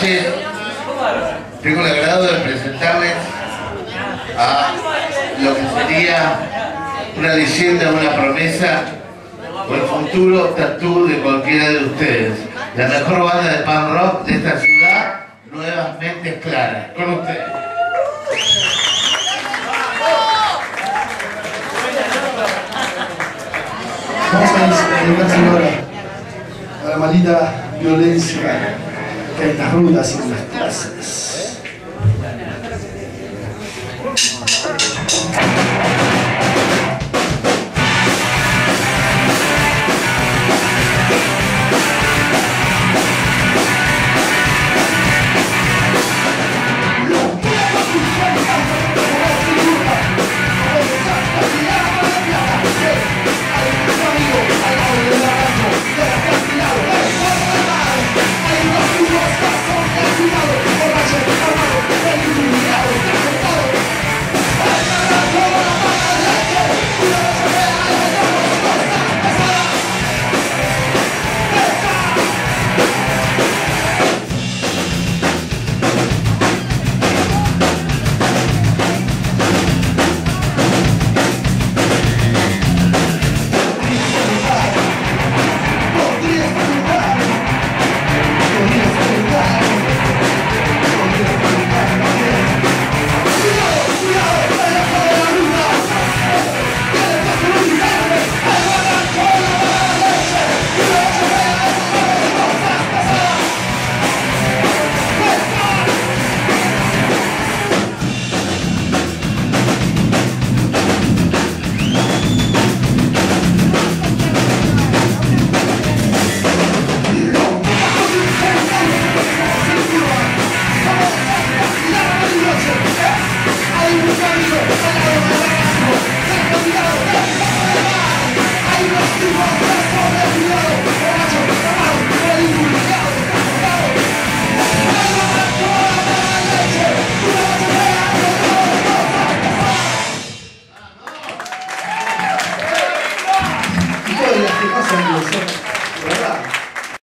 noches. Tengo el agrado de presentarles a lo que sería una leyenda, una promesa o el futuro tatú de cualquiera de ustedes. La mejor banda de pan rock de esta ciudad, Nuevas Mentes Claras. Con ustedes dedicarse ahora a la maldita violencia que hay en las rutas y en las plazas.